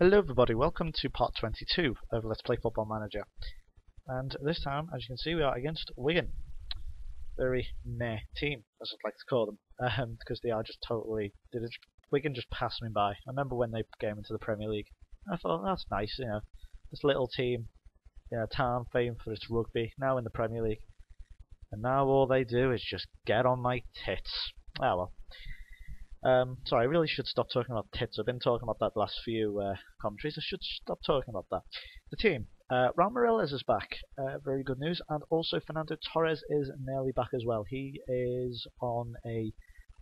Hello everybody, welcome to part 22 of Let's Play Football Manager. And this time, as you can see, we are against Wigan. Very meh team, as I'd like to call them, um, because they are just totally... Wigan just passed me by. I remember when they came into the Premier League. I thought, that's nice, you know, this little team, you know, town famed for its rugby, now in the Premier League. And now all they do is just get on my tits. Ah well. Um, sorry, I really should stop talking about tits. I've been talking about that last few uh, commentaries. I should stop talking about that. The team. Uh, Meireles is back. Uh, very good news. And also Fernando Torres is nearly back as well. He is on a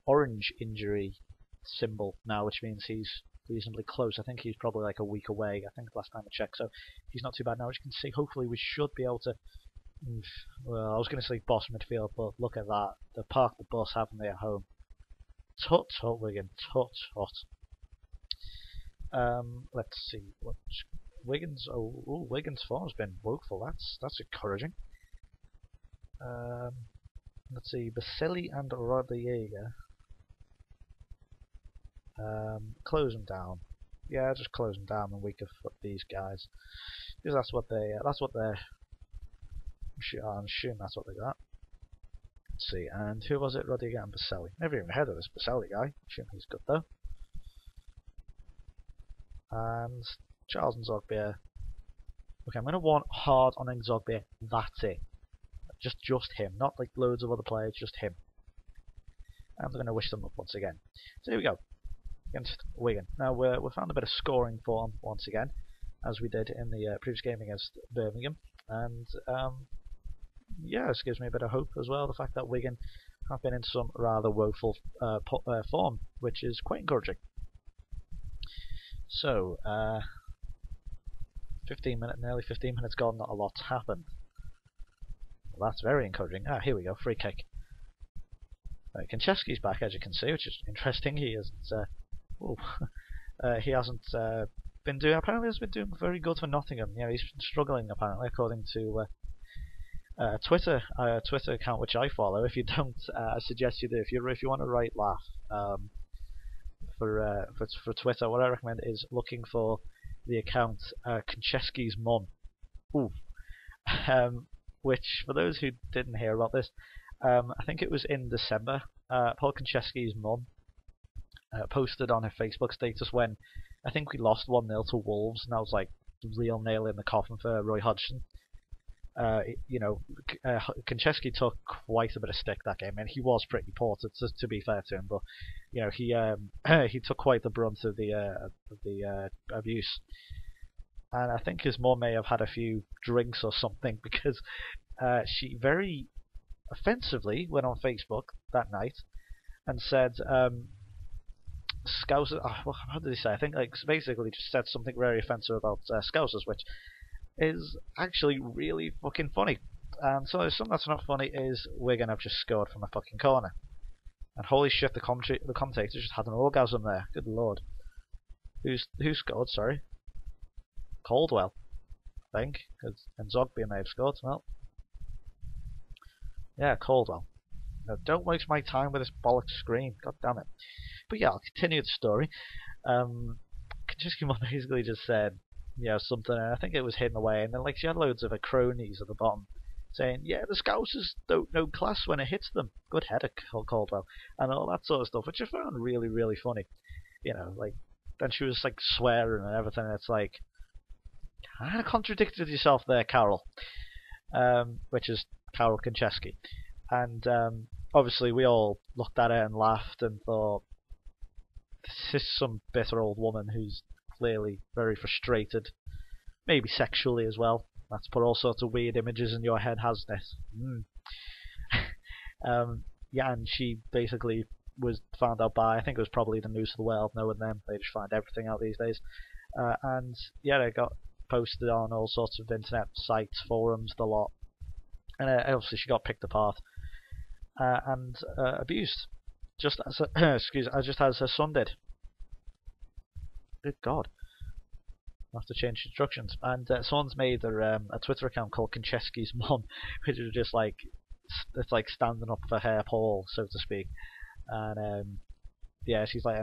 orange injury symbol now, which means he's reasonably close. I think he's probably like a week away. I think last time I checked, so he's not too bad now. As you can see, hopefully we should be able to. Well, I was going to say boss midfield, but look at that. They've parked the bus, haven't they, at home? Tut tut, Wigan. Tut tut. Um, let's see. What Wigan's? Oh, ooh, Wigan's form's been woeful. That's that's encouraging. Um, let's see. Boselli and Rodallega. Um, close them down. Yeah, just close them down and we can fuck these guys because that's what they. Uh, that's what they're. I assume that's what they got. Let's see, and who was it? Rodriguez and Boselli. Never even heard of this Boselli guy. Assume he's good though. And Charles N'Zogbia. Okay, I'm gonna want hard on N'Zogbia. That's it. Just just him, not like loads of other players, just him. And we're gonna wish them up once again. So here we go. Against Wigan. Now we're we found a bit of scoring form once again, as we did in the uh, previous game against Birmingham. And um, yeah, this gives me a bit of hope as well. The fact that Wigan have been in some rather woeful uh, uh, form, which is quite encouraging. So, uh, 15 minutes, nearly 15 minutes gone, not a lot's happened. Well, that's very encouraging. Ah, here we go, free kick. Uh, Konchesky's back, as you can see, which is interesting. He hasn't, uh, uh, he hasn't uh, been doing. Apparently, has been doing very good for Nottingham. He's been struggling apparently, according to uh, uh, Twitter uh, Twitter account which I follow. If you don't, uh, I suggest you do. If you if you want to write laugh um, for, uh, for for Twitter, what I recommend is looking for the account uh, Konchesky's mum. Ooh. Um, which for those who didn't hear about this, um, I think it was in December. Uh, Paul Konchesky's mum uh, posted on her Facebook status when I think we lost one 0 to Wolves, and that was like the real nail in the coffin for Roy Hodgson uh, you know, uh, Konchesky took quite a bit of stick that game, and he was pretty poor to, to, to be fair to him. But you know, he um, he took quite the brunt of the uh, of the uh, abuse, and I think his mom may have had a few drinks or something because uh, she very offensively went on Facebook that night and said. Um, Scousers, oh, how did he say? I think like basically just said something very offensive about uh, Scousers, which is actually really fucking funny. And so something that's not funny is Wigan have just scored from a fucking corner. And holy shit, the commentary, the commentator just had an orgasm there. Good lord. Who's who scored? Sorry, Caldwell, I think. N'Zogbia may have scored. As well, yeah, Caldwell. Now, don't waste my time with this bollocks screen. God damn it. But yeah, I'll continue the story. Um, just basically just said you know, something, and I think it was hidden away. And then, like, she had loads of her cronies at the bottom saying, yeah, the Scousers don't know class when it hits them. Good header, Caldwell. And all that sort of stuff, which I found really, really funny. You know, like, then she was, like, swearing and everything. And it's like, kind of contradicted yourself there, Carol. Um, which is Carol Konchesky. And um, obviously, we all looked at her and laughed and thought, this is some bitter old woman who's clearly very frustrated, maybe sexually as well. That's put all sorts of weird images in your head, hasn't it? Mm. um, yeah, and she basically was found out by I think it was probably the news of the world, knowing them. They just find everything out these days. Uh, and yeah, it got posted on all sorts of internet sites, forums, the lot. And uh, obviously she got picked apart uh, and uh, abused, just as excuse, just as her son did. Good God. I have to change instructions. And uh, someone's made a, um, a Twitter account called Konchesky's Mom, which is just like it's like standing up for her Paul, so to speak. And um, yeah, she's like,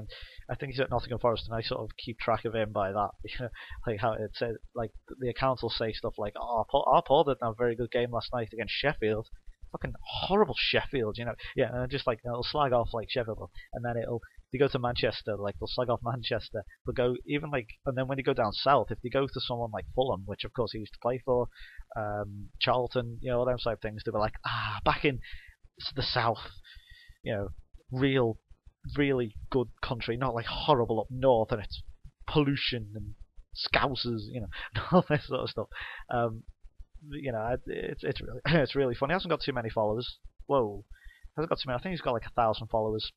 I think he's at Nottingham Forest, and I sort of keep track of him by that. Like how it says, like the accounts will say stuff like, "Oh, Paul, oh, Paul didn't have a very good game last night against Sheffield." Fucking horrible Sheffield, you know. Yeah, and just like it'll slag off like Sheffield, and then it'll they go to Manchester, like they'll slag off Manchester, but go even like, and then when they go down south, if they go to someone like Fulham, which of course he used to play for, um, Charlton, you know, all those type of things, they were like, ah, back in the south, you know, real, really good country, not like horrible up north and it's pollution and scousers, you know, all this sort of stuff. Um, you know, it's it's really it's really funny. He hasn't got too many followers. Whoa, hasn't got too many. I think he's got like a thousand followers.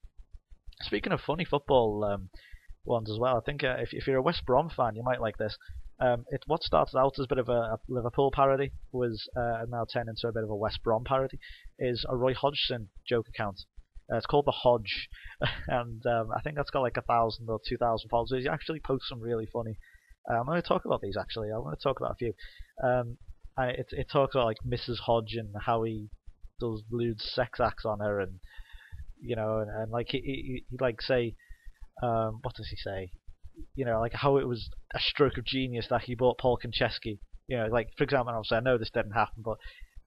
Speaking of funny football um, ones as well, I think uh, if if you're a West Brom fan, you might like this. Um, it what started out as a bit of a, a Liverpool parody was uh, now turned into a bit of a West Brom parody. Is a Roy Hodgson joke account. Uh, it's called the Hodge, and um, I think that's got like a thousand or two thousand followers. He actually posts some really funny. Uh, I'm going to talk about these actually. I want to talk about a few. Um, it it talks about like Mrs. Hodge and how he does lewd sex acts on her, and you know, and, and like he, he he like say, um, what does he say? You know, like how it was a stroke of genius that he bought Paul Konchesky. You know, like for example, obviously I know this didn't happen, but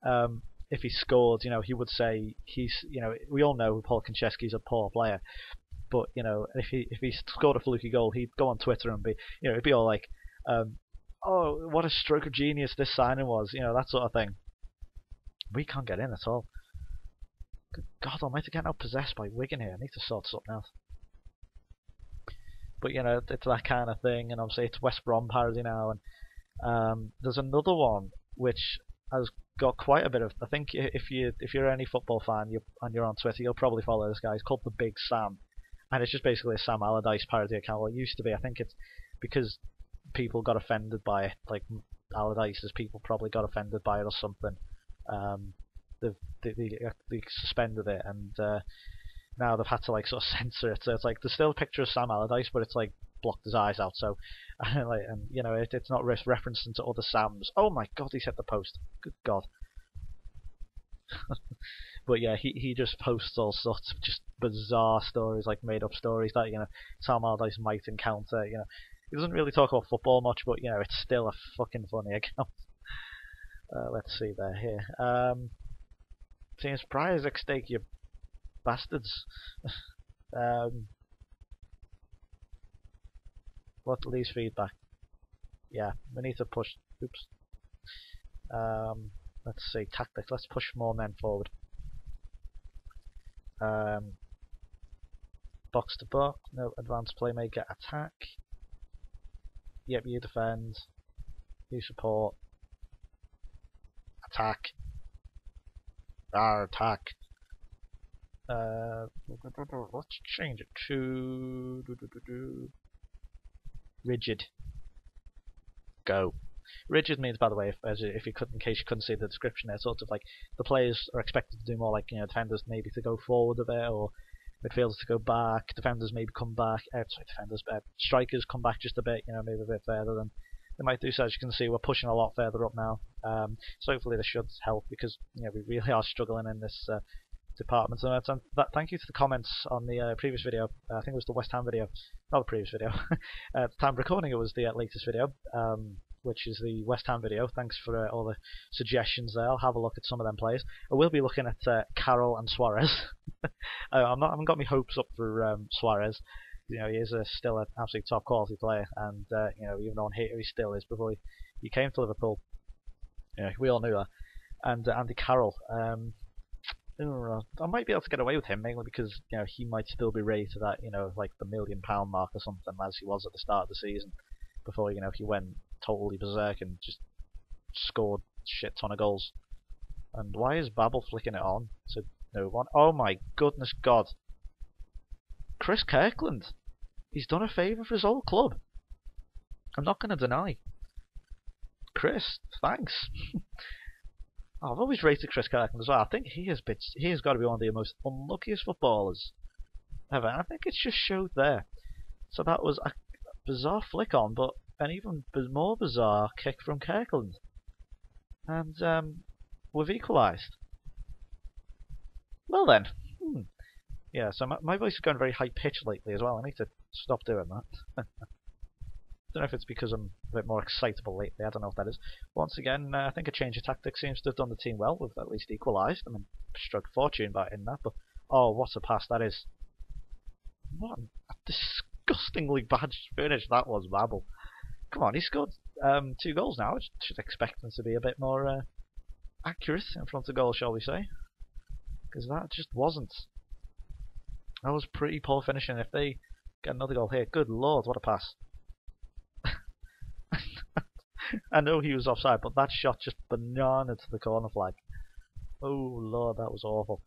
um, if he scored, you know, he would say he's, you know, we all know Paul Konchesky's a poor player, but you know, if he if he scored a fluky goal, he'd go on Twitter and be, you know, it'd be all like, um, oh, what a stroke of genius this signing was, you know, that sort of thing. We can't get in at all. Good God Almighty, getting out possessed by Wigan here. I need to sort something out. But you know, it's that kind of thing, and obviously it's West Brom parody now, and um, there's another one which has got quite a bit of. I think if you if you're any football fan, you and you're on Twitter, you'll probably follow this guy. He's called the Big Sam, and it's just basically a Sam Allardyce parody account. Well, it used to be. I think it's because people got offended by it, like Allardyce's people probably got offended by it or something. Um, they've they, they, they suspended it, and uh, now they've had to like sort of censor it. So it's like there's still a picture of Sam Allardyce, but it's like blocked his eyes out. So and, like, and you know, it, it's not re- referencing to other Sams. Oh my God, he's hit the post. Good God. but yeah, he he just posts all sorts of just bizarre stories, like made up stories that you know Sam Allardyce might encounter. You know, he doesn't really talk about football much, but you know, it's still a fucking funny account. Uh, let's see there here. Um, James Pryor's at stake, you bastards. um, what leaves feedback? Yeah, we need to push. Oops. Um, let's see tactics. Let's push more men forward. Um, box to box. No advanced playmaker attack. Yep, you defend. You support. Attack. Our attack. Uh, let's change it to rigid. Go. Rigid means, by the way, if, as if you couldn't, in case you couldn't see the description there, sort of like the players are expected to do more, like you know, defenders maybe to go forward a bit, or midfielders to go back, defenders maybe come back, uh, sorry, defenders, uh, strikers come back just a bit, you know, maybe a bit further than they might do. So as you can see, we're pushing a lot further up now. Um, so hopefully this should help because you know we really are struggling in this uh, department. So uh, that, thank you to the comments on the uh, previous video. Uh, I think it was the West Ham video, not the previous video. At the time of recording, it was the uh, latest video, um, which is the West Ham video. Thanks for uh, all the suggestions there. I'll have a look at some of them players. I will be looking at uh, Carroll and Suarez. I'm not, I haven't got my hopes up for um, Suarez. You know, he is still an absolutely top quality player, and you know, even on here, he still is before he, he came to Liverpool. Yeah, we all knew that. And Andy Carroll. Um, I might be able to get away with him mainly because you know he might still be rated at you know like the million pound mark or something as he was at the start of the season before you know he went totally berserk and just scored shit ton of goals. And why is Babel flicking it on to no one? Oh my goodness God! Chris Kirkland, he's done a favour for his old club. I'm not going to deny. Chris, thanks. I've always rated Chris Kirkland as well. I think he has been, he has got to be one of the most unluckiest footballers ever. I think it's just showed there. So that was a bizarre flick on, but an even more bizarre kick from Kirkland. And um, we've equalised. Well then, hmm. Yeah, so my, my voice is going very high pitched lately as well. I need to stop doing that. don't know if it's because I'm a bit more excitable lately. I don't know what that is. Once again, uh, I think a change of tactics seems to have done the team well. We've at least equalised. I mean, struck fortune by in that, but oh, what a pass that is! What a disgustingly bad finish that was, Babel. Come on, he scored um, two goals now. I should expect them to be a bit more uh, accurate in front of goal, shall we say? Because that just wasn't. That was pretty poor finishing. If they another goal here, good lord, what a pass! I know he was offside, but that shot just banana to the corner flag. Oh lord, that was awful.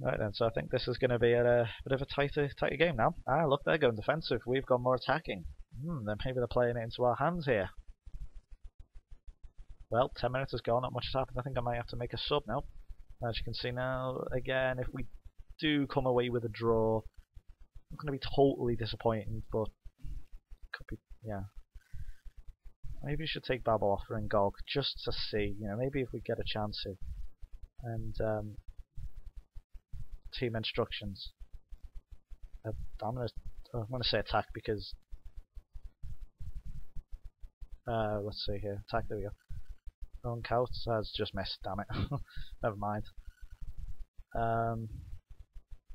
Right then, so I think this is going to be a, a, bit of a tighter, tighter game now. Ah, look, they're going defensive. We've gone more attacking. Hmm, then maybe they're playing it into our hands here. Well, 10 minutes has gone, not much has happened. I think I might have to make a sub now. As you can see now, again, if we do come away with a draw, I'm going to be totally disappointing, but could be, yeah, Maybe we should take Babel off N'Gog just to see, you know, maybe if we get a chance to. And um, team instructions. Uh, I'm gonna gonna say attack because uh, let's see here. Attack. There we go. Wrong count has just missed. Damn it. Never mind. Um,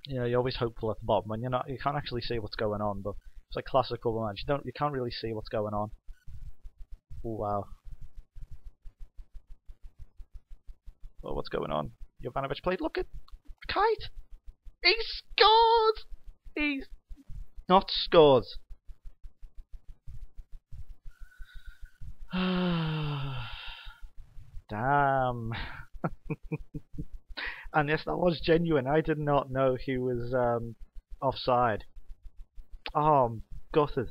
you know, you're always hopeful at the bottom when you're not. You can't actually see what's going on, but it's like classical match. You don't. You can't really see what's going on. Oh, wow. Oh, what's going on? Jovanovic played. Look at Kuyt! He scored! He's not scored. Damn. and yes, that was genuine. I did not know he was um, offside. Oh, I'm gutted.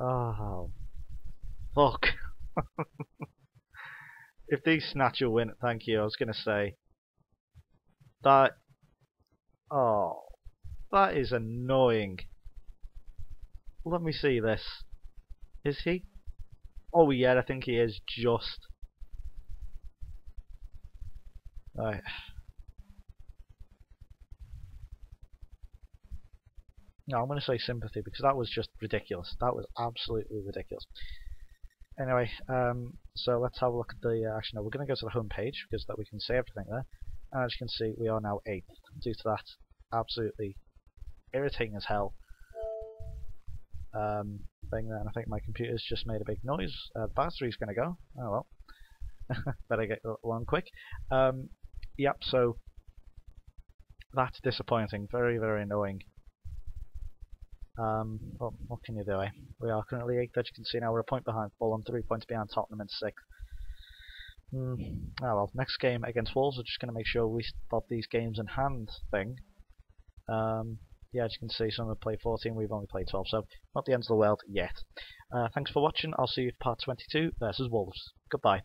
Oh, fuck. if these snatch a win, thank you. I was gonna say that. Oh, that is annoying. Let me see this. Is he? Oh yeah, I think he is just. Right. No, I'm going to say sympathy because that was just ridiculous. That was absolutely ridiculous. Anyway, um, so let's have a look at the uh, actually no, we're going to go to the home page because that we can see everything there. And as you can see, we are now eighth due to that absolutely irritating as hell um, thing there. And I think my computer's just made a big noise. Uh, the battery's going to go. Oh well, better get along quick. Um, yep. So that's disappointing. Very very annoying. Um, well, what can you do? Eh? We are currently 8th, as you can see now. We're a point behind Fulham, three points behind Tottenham in 6th. Mm. Oh well, next game against Wolves, we're just going to make sure we stop these games in hand thing. Um, yeah, as you can see, some have played 14, we've only played 12, so not the end of the world yet. Uh, thanks for watching, I'll see you for part 22 versus Wolves. Goodbye.